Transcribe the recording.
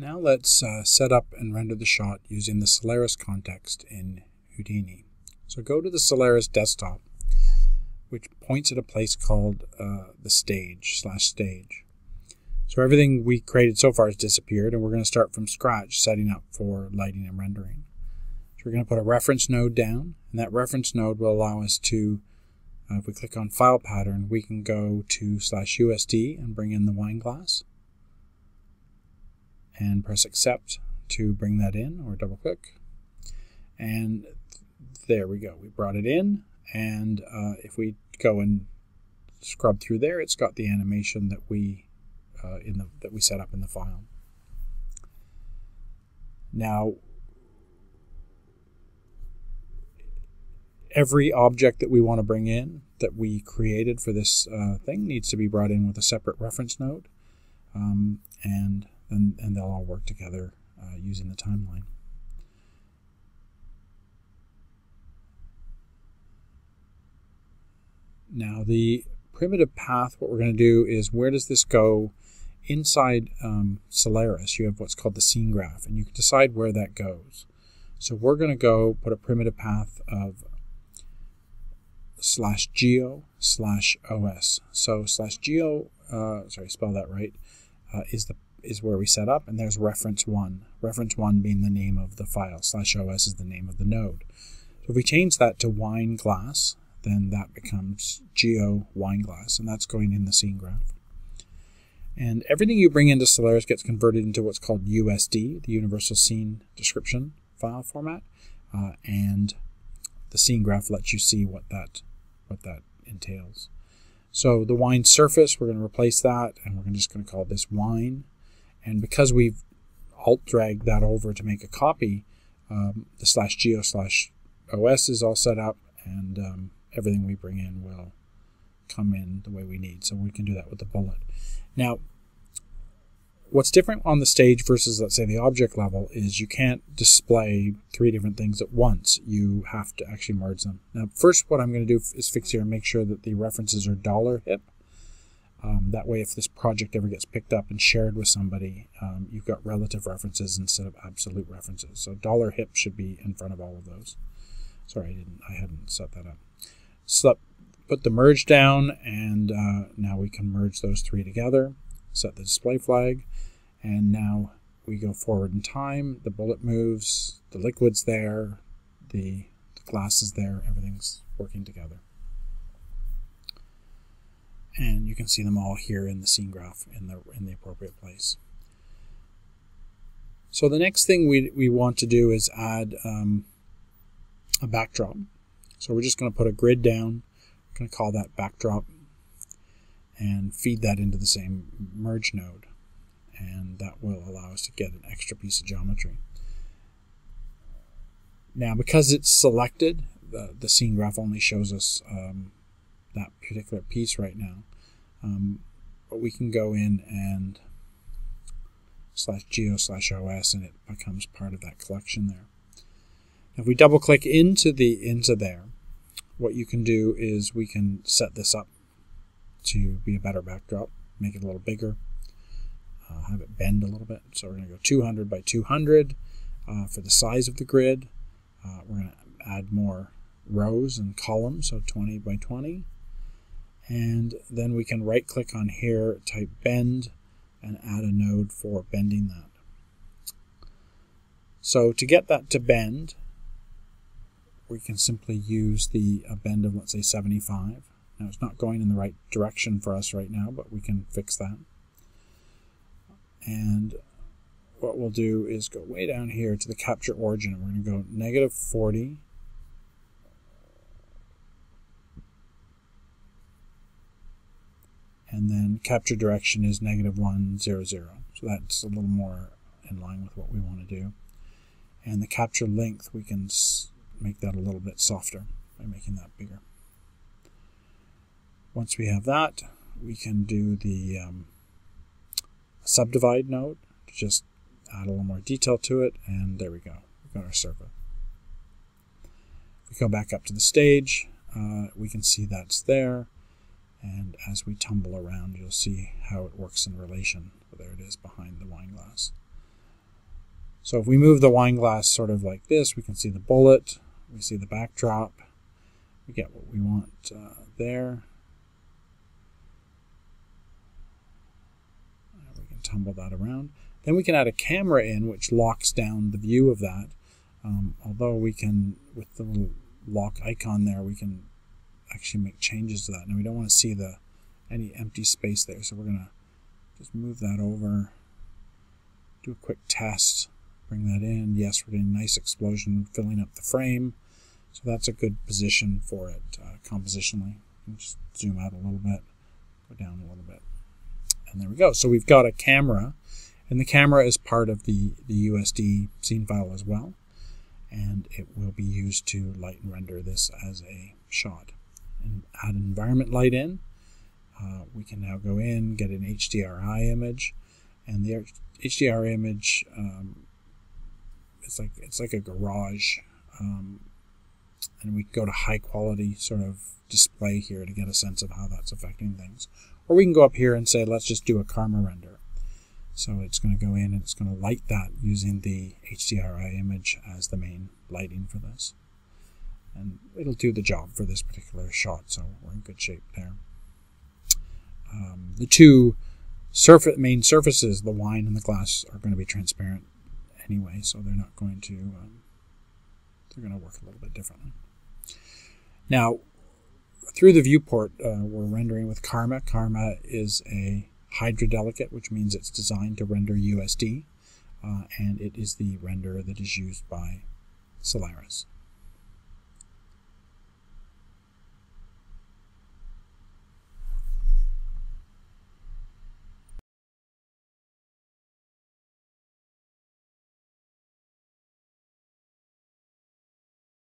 Now let's uh, set up and render the shot using the Solaris context in Houdini. So go to the Solaris desktop, which points at a place called uh, the stage slash stage. So everything we created so far has disappeared, and we're going to start from scratch setting up for lighting and rendering. So we're going to put a reference node down, and that reference node will allow us to, uh, if we click on File Pattern, we can go to slash USD and bring in the wine glass and press accept to bring that in or double click. And there we go. We brought it in. And uh, if we go and scrub through there, it's got the animation that we uh, in the that we set up in the file. Now, every object that we want to bring in that we created for this uh, thing needs to be brought in with a separate reference node. Um, and and, and they'll all work together uh, using the timeline. Now the primitive path, what we're going to do is where does this go inside um, Solaris? You have what's called the scene graph, and you can decide where that goes. So we're going to go put a primitive path of slash geo slash os. So slash geo, uh, sorry, spell that right, uh, is the is where we set up, and there's reference one. Reference one being the name of the file, slash OS is the name of the node. So if we change that to wine glass, then that becomes geo wine glass, and that's going in the scene graph. And everything you bring into Solaris gets converted into what's called USD, the Universal Scene Description file format, uh, and the scene graph lets you see what that what that entails. So the wine surface, we're going to replace that, and we're just going to call this wine. And because we've alt dragged that over to make a copy, um, the slash geo slash os is all set up, and um, everything we bring in will come in the way we need. So we can do that with the bullet. Now, what's different on the stage versus, let's say, the object level is you can't display three different things at once. You have to actually merge them. Now, first, what I'm going to do is fix here and make sure that the references are dollar hip. Um, that way, if this project ever gets picked up and shared with somebody, um, you've got relative references instead of absolute references. So dollar hip should be in front of all of those. Sorry, I didn't. I hadn't set that up. So put the merge down, and uh, now we can merge those three together. Set the display flag, and now we go forward in time. The bullet moves. The liquid's there. The, the glass is there. Everything's working together and you can see them all here in the scene graph in the in the appropriate place. So the next thing we, we want to do is add um, a backdrop. So we're just going to put a grid down. Going to call that backdrop and feed that into the same merge node. And that will allow us to get an extra piece of geometry. Now, because it's selected, the, the scene graph only shows us um, that particular piece right now. Um, but we can go in and slash geo slash os and it becomes part of that collection there. If we double click into the into there, what you can do is we can set this up to be a better backdrop, make it a little bigger, uh, have it bend a little bit. So we're going to go 200 by 200 uh, for the size of the grid. Uh, we're going to add more rows and columns, so 20 by 20 and then we can right click on here, type bend, and add a node for bending that. So to get that to bend, we can simply use the bend of, let's say, 75. Now it's not going in the right direction for us right now, but we can fix that. And what we'll do is go way down here to the capture origin. We're going to go negative 40 and then capture direction is negative 1, 0, 0. So that's a little more in line with what we want to do. And the capture length, we can make that a little bit softer by making that bigger. Once we have that, we can do the um, subdivide node to just add a little more detail to it, and there we go. We've got our circle. If we go back up to the stage, uh, we can see that's there. And as we tumble around, you'll see how it works in relation. There it is behind the wine glass. So if we move the wine glass sort of like this, we can see the bullet, we see the backdrop, we get what we want uh, there. We can tumble that around. Then we can add a camera in which locks down the view of that. Um, although we can, with the little lock icon there, we can actually make changes to that. Now we don't want to see the any empty space there, so we're going to just move that over, do a quick test, bring that in. Yes, we're getting a nice explosion filling up the frame. So that's a good position for it uh, compositionally. Just zoom out a little bit, go down a little bit. And there we go. So we've got a camera, and the camera is part of the, the USD scene file as well. And it will be used to light and render this as a shot. And add environment light in. Uh, we can now go in, get an HDRI image, and the HDR image um, it's like it's like a garage um, and we can go to high quality sort of display here to get a sense of how that's affecting things. Or we can go up here and say, let's just do a karma render. So it's going to go in and it's going to light that using the HDRI image as the main lighting for this. And it'll do the job for this particular shot, so we're in good shape there. Um, the two main surfaces, the wine and the glass, are going to be transparent anyway, so they're not going to, um, they're going to work a little bit differently. Now, through the viewport, uh, we're rendering with Karma. Karma is a Hydra delegate, which means it's designed to render USD, uh, and it is the renderer that is used by Solaris.